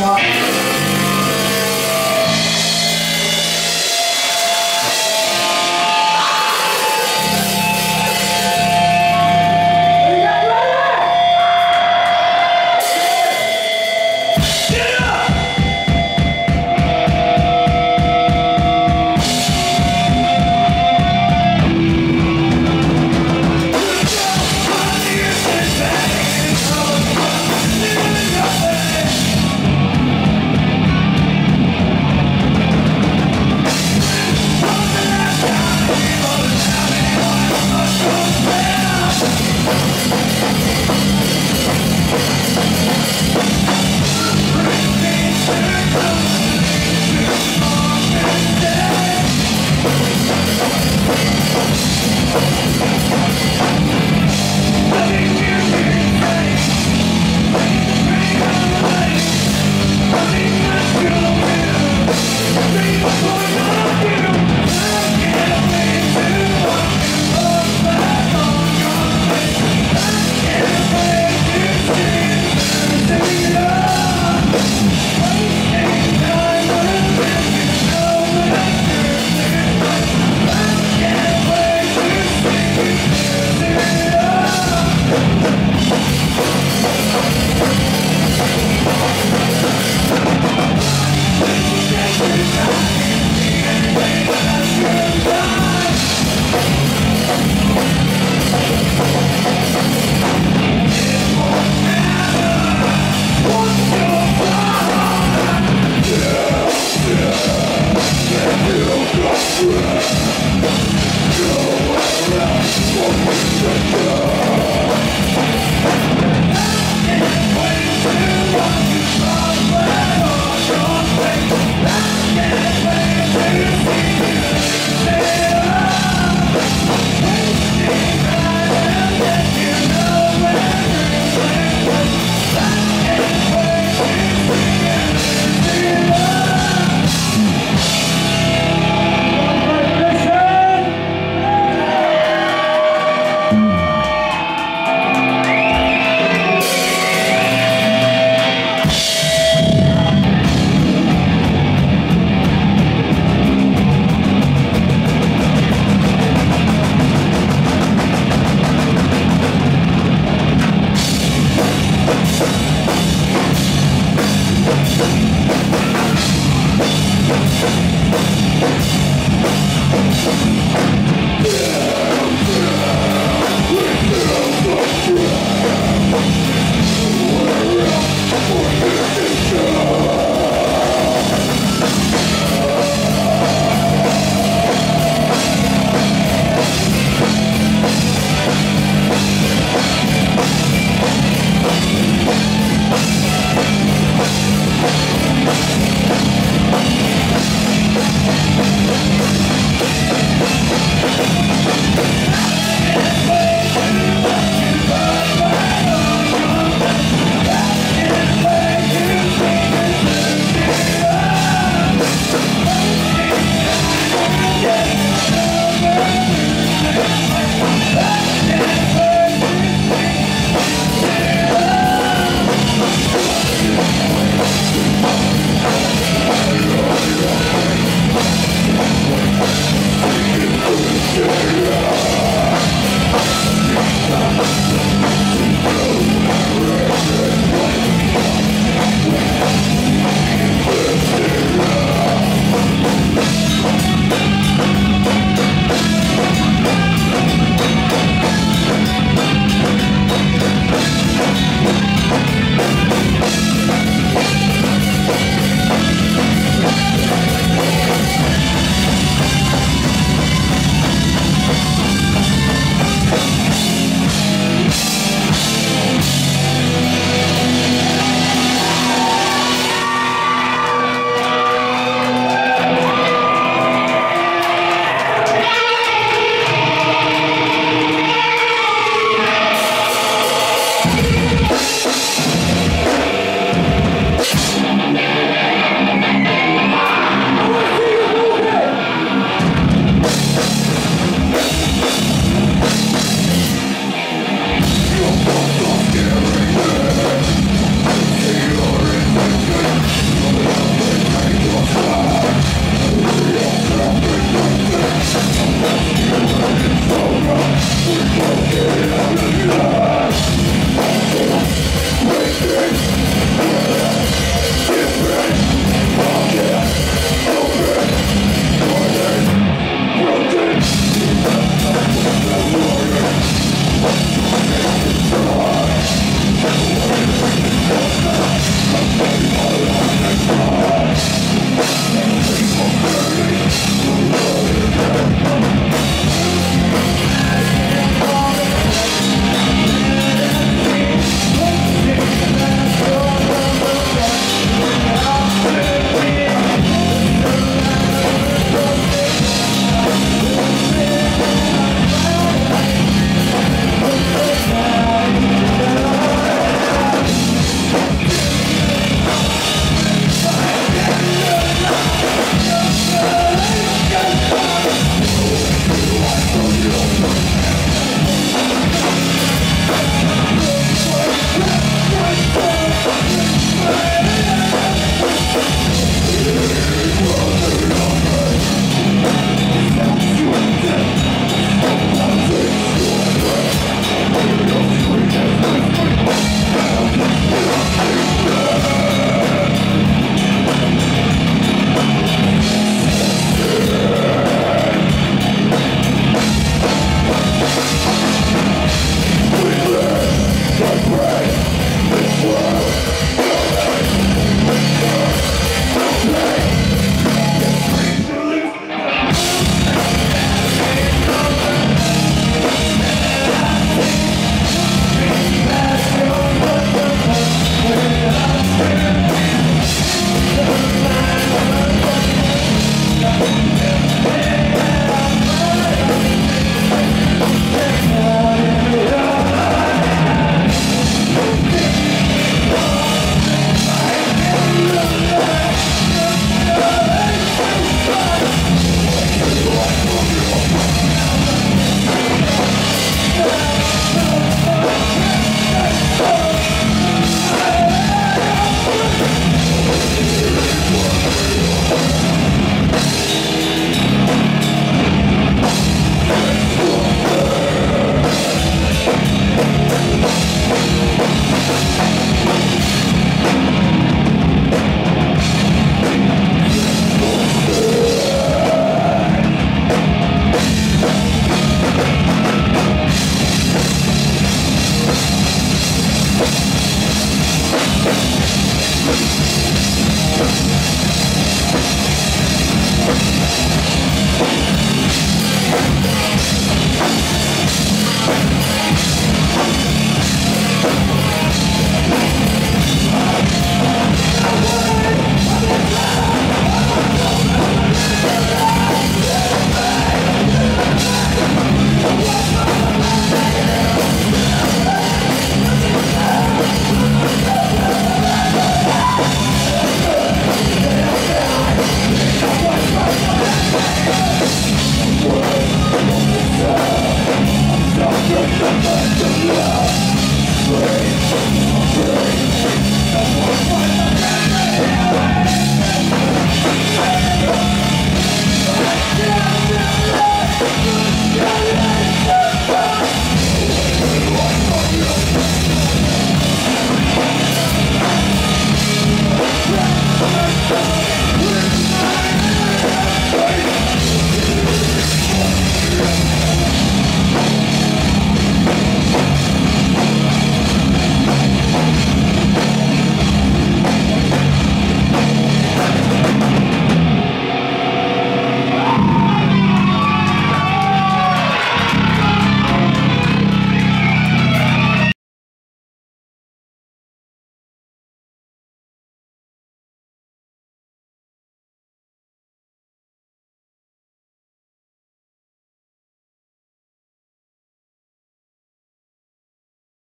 ます。Go around,